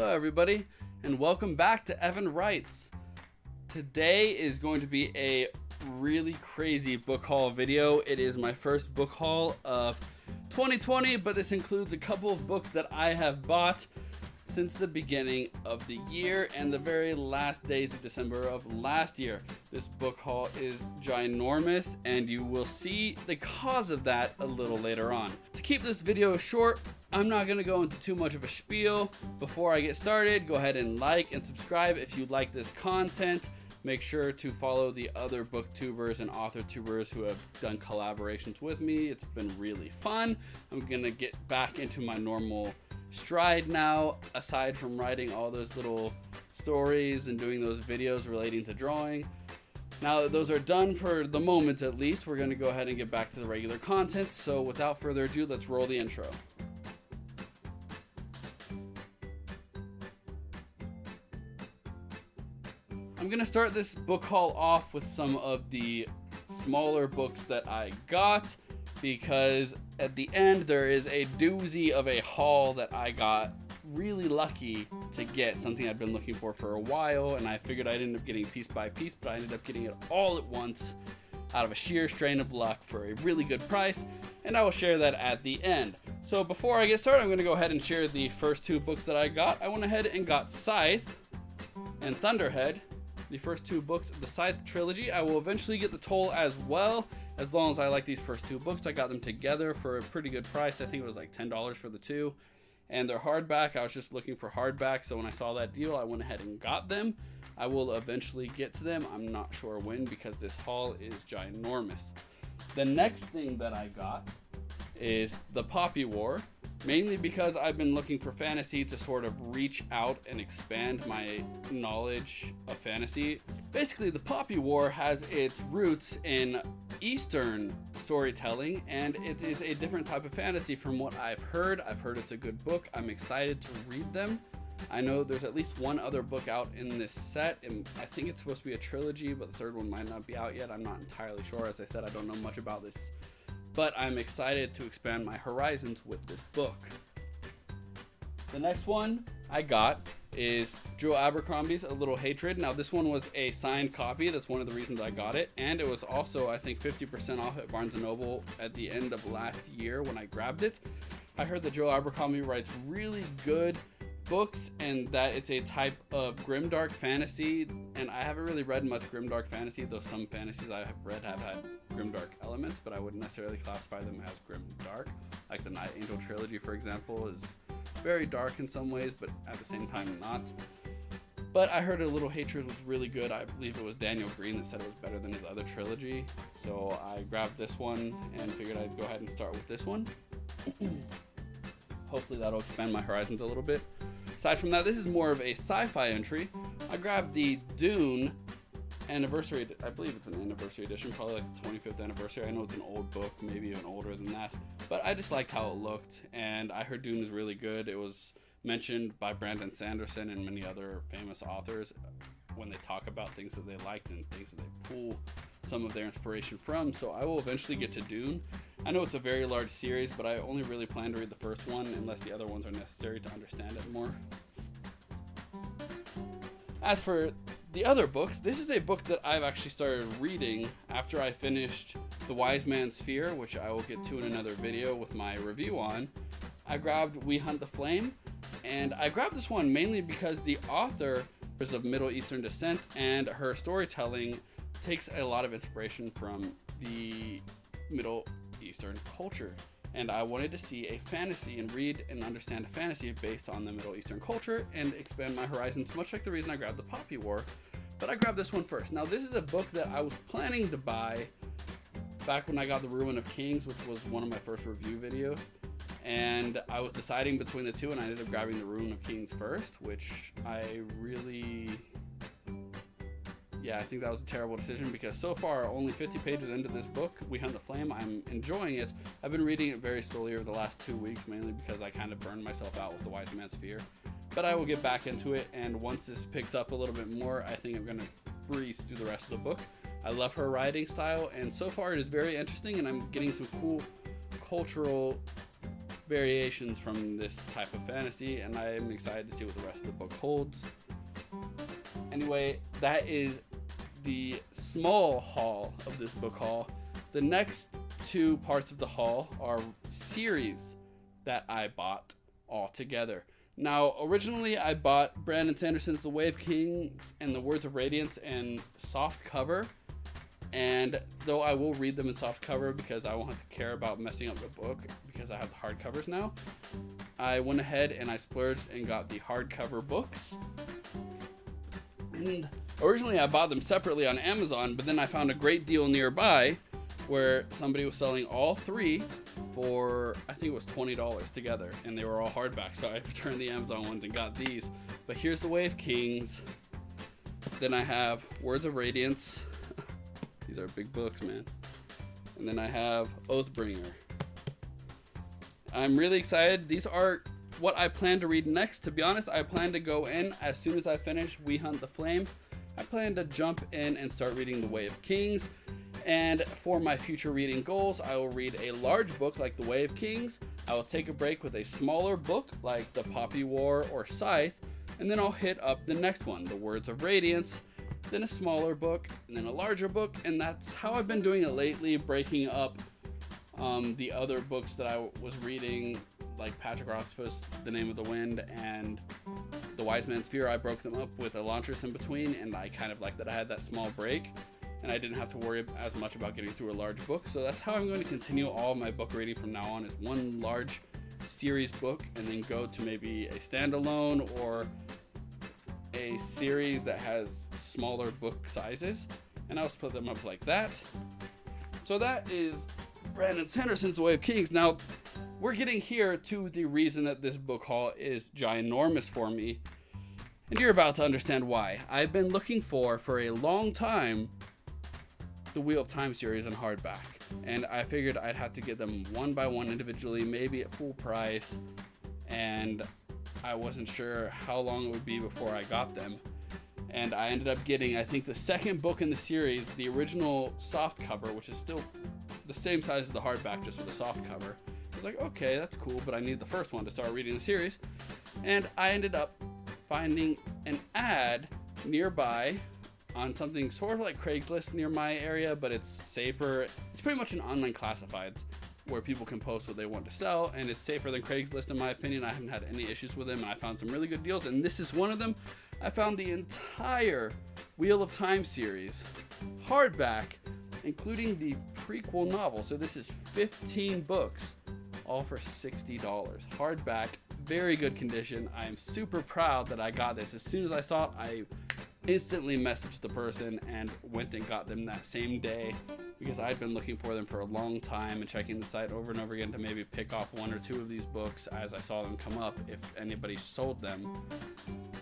Hello, everybody, and welcome back to Evan Writes. Today is going to be a really crazy book haul video. It is my first book haul of 2020, but this includes a couple of books that I have bought since the beginning of the year and the very last days of December of last year. This book haul is ginormous and you will see the cause of that a little later on. To keep this video short, I'm not going to go into too much of a spiel. Before I get started, go ahead and like and subscribe if you like this content. Make sure to follow the other booktubers and author tubers who have done collaborations with me. It's been really fun. I'm to get back into my normal stride now, aside from writing all those little stories and doing those videos relating to drawing. Now that those are done for the moment at least, we're going to go ahead and get back to the regular content. So without further ado, let's roll the intro. I'm going to start this book haul off with some of the smaller books that I got because at the end there is a doozy of a haul that I got really lucky to get something I'd been looking for for a while and I figured I'd end up getting piece by piece but I ended up getting it all at once out of a sheer strain of luck for a really good price and I will share that at the end. So before I get started I'm going to go ahead and share the first two books that I got. I went ahead and got Scythe and Thunderhead the first two books of the Scythe trilogy. I will eventually get the Toll as well as long as I like these first two books. I got them together for a pretty good price. I think it was like $10 for the two. And they're hardback. I was just looking for hardback, so when I saw that deal, I went ahead and got them. I will eventually get to them. I'm not sure when because this haul is ginormous. The next thing that I got is the Poppy War mainly because I've been looking for fantasy to sort of reach out and expand my knowledge of fantasy. Basically, the Poppy War has its roots in Eastern storytelling, and it is a different type of fantasy from what I've heard. I've heard it's a good book. I'm excited to read them. I know there's at least one other book out in this set, and I think it's supposed to be a trilogy, but the third one might not be out yet. I'm not entirely sure. As I said, I don't know much about this but I'm excited to expand my horizons with this book. The next one I got is Joe Abercrombie's A Little Hatred. Now, this one was a signed copy. That's one of the reasons I got it. And it was also, I think, 50% off at Barnes & Noble at the end of last year when I grabbed it. I heard that Joe Abercrombie writes really good books and that it's a type of grimdark fantasy. And I haven't really read much grimdark fantasy, though some fantasies I have read have had grimdark elements, but I wouldn't necessarily classify them as grimdark. Like the Night Angel trilogy, for example, is very dark in some ways, but at the same time not. But I heard A Little Hatred was really good. I believe it was Daniel Greene that said it was better than his other trilogy. So I grabbed this one and figured I'd go ahead and start with this one. Hopefully that'll expand my horizons a little bit. Aside from that, this is more of a sci-fi entry. I grabbed the Dune anniversary. I believe it's an anniversary edition, probably like the 25th anniversary. I know it's an old book, maybe even older than that, but I just liked how it looked, and I heard Dune is really good. It was mentioned by Brandon Sanderson and many other famous authors uh, when they talk about things that they liked and things that they pull some of their inspiration from. So I will eventually get to Dune. I know it's a very large series, but I only really plan to read the first one unless the other ones are necessary to understand it more. As for the other books, this is a book that I've actually started reading after I finished The Wise Man's Fear, which I will get to in another video with my review on. I grabbed We Hunt the Flame, and I grabbed this one mainly because the author is of Middle Eastern descent and her storytelling takes a lot of inspiration from the Middle Eastern culture and I wanted to see a fantasy and read and understand a fantasy based on the Middle Eastern culture and expand my horizons, much like the reason I grabbed the Poppy War. But I grabbed this one first. Now, this is a book that I was planning to buy back when I got The Ruin of Kings, which was one of my first review videos. And I was deciding between the two, and I ended up grabbing The Ruin of Kings first, which I really yeah, I think that was a terrible decision because so far, only 50 pages into this book, We Hunt the Flame, I'm enjoying it. I've been reading it very slowly over the last two weeks, mainly because I kind of burned myself out with The Wise Man's Fear. But I will get back into it, and once this picks up a little bit more, I think I'm going to breeze through the rest of the book. I love her writing style, and so far it is very interesting, and I'm getting some cool cultural variations from this type of fantasy, and I am excited to see what the rest of the book holds. Anyway, that is the small haul of this book haul. The next two parts of the haul are series that I bought all together. Now, originally I bought Brandon Sanderson's The Way of Kings and The Words of Radiance and soft cover. And though I will read them in soft cover because I won't have to care about messing up the book because I have the hardcovers now, I went ahead and I splurged and got the hardcover books. And originally I bought them separately on Amazon, but then I found a great deal nearby where somebody was selling all three for I think it was twenty dollars together, and they were all hardback. So I returned the Amazon ones and got these. But here's the of Kings. Then I have Words of Radiance. these are big books, man. And then I have Oathbringer. I'm really excited. These are what I plan to read next. To be honest, I plan to go in as soon as I finish We Hunt the Flame. I plan to jump in and start reading The Way of Kings. And for my future reading goals, I will read a large book like The Way of Kings. I will take a break with a smaller book like The Poppy War or Scythe, and then I'll hit up the next one, The Words of Radiance, then a smaller book, and then a larger book, and that's how I've been doing it lately, breaking up um, the other books that I was reading, like Patrick Rothfuss, The Name of the Wind, and The Wise Man's Fear. I broke them up with Elantris in between, and I kind of like that I had that small break and I didn't have to worry as much about getting through a large book. So that's how I'm going to continue all my book reading from now on is one large series book and then go to maybe a standalone or a series that has smaller book sizes and I'll split them up like that. So that is Brandon Sanderson's Way of Kings. Now, we're getting here to the reason that this book haul is ginormous for me. And you're about to understand why. I've been looking for, for a long time, the Wheel of Time series in hardback. And I figured I'd have to get them one by one individually, maybe at full price. And I wasn't sure how long it would be before I got them. And I ended up getting, I think, the second book in the series, the original soft cover, which is still the same size as the hardback, just with a soft cover. Was like, okay, that's cool, but I need the first one to start reading the series. And I ended up finding an ad nearby on something sort of like Craigslist near my area, but it's safer. It's pretty much an online classifieds where people can post what they want to sell, and it's safer than Craigslist in my opinion. I haven't had any issues with them, and I found some really good deals, and this is one of them. I found the entire Wheel of Time series, hardback, including the prequel novel. So this is 15 books, all for $60. Hardback, very good condition. I am super proud that I got this. As soon as I saw it, I instantly messaged the person and went and got them that same day because I'd been looking for them for a long time and checking the site over and over again to maybe pick off one or two of these books as I saw them come up if anybody sold them.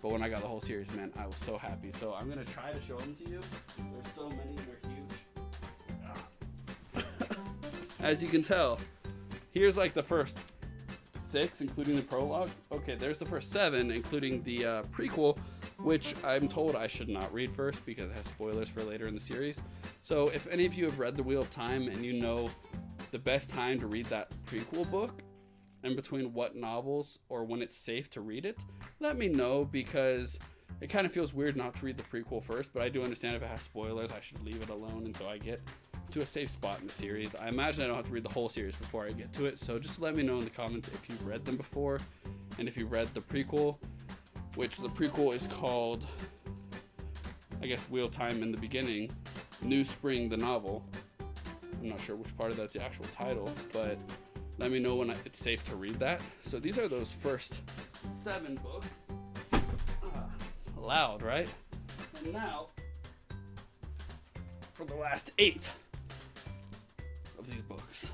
But when I got the whole series, man, I was so happy. So I'm gonna try to show them to you. There's so many, they're huge. as you can tell, here's like the first six, including the prologue. Okay, there's the first seven, including the uh, prequel which I'm told I should not read first because it has spoilers for later in the series. So if any of you have read The Wheel of Time and you know the best time to read that prequel book, in between what novels or when it's safe to read it, let me know because it kind of feels weird not to read the prequel first, but I do understand if it has spoilers, I should leave it alone until I get to a safe spot in the series. I imagine I don't have to read the whole series before I get to it, so just let me know in the comments if you've read them before and if you read the prequel which the prequel is called, I guess, Wheel Time in the beginning, New Spring, the novel. I'm not sure which part of that's the actual title, but let me know when it's safe to read that. So these are those first seven books. Ah, loud, right? And now, for the last eight of these books.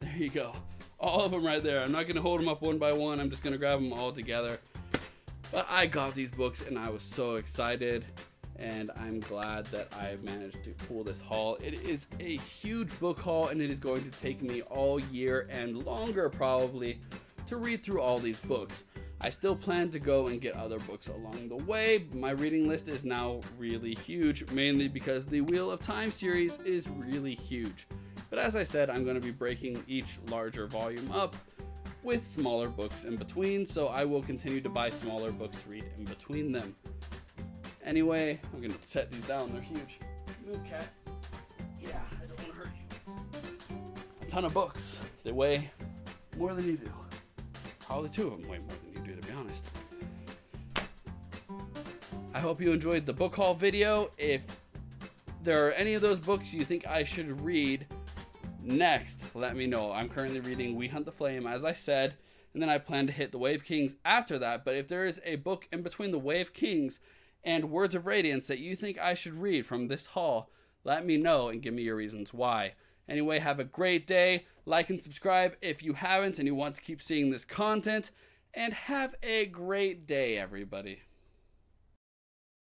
There you go. All of them right there. I'm not going to hold them up one by one. I'm just going to grab them all together. But I got these books and I was so excited and I'm glad that I managed to pull this haul. It is a huge book haul and it is going to take me all year and longer probably to read through all these books. I still plan to go and get other books along the way. My reading list is now really huge, mainly because the Wheel of Time series is really huge. But as I said, I'm going to be breaking each larger volume up with smaller books in between, so I will continue to buy smaller books to read in between them. Anyway, I'm gonna set these down, they're huge. Move, cat. Yeah, I don't wanna hurt you. A ton of books. They weigh more than you do. Probably two of them weigh more than you do, to be honest. I hope you enjoyed the book haul video. If there are any of those books you think I should read next, let me know. I'm currently reading We Hunt the Flame, as I said, and then I plan to hit The Way of Kings after that. But if there is a book in between The Way of Kings and Words of Radiance that you think I should read from this haul, let me know and give me your reasons why. Anyway, have a great day. Like and subscribe if you haven't and you want to keep seeing this content. And have a great day, everybody.